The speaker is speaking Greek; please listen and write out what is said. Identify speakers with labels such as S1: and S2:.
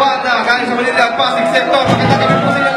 S1: πάντα, κάνεις ομιλία, πάση, και κατά κάποιος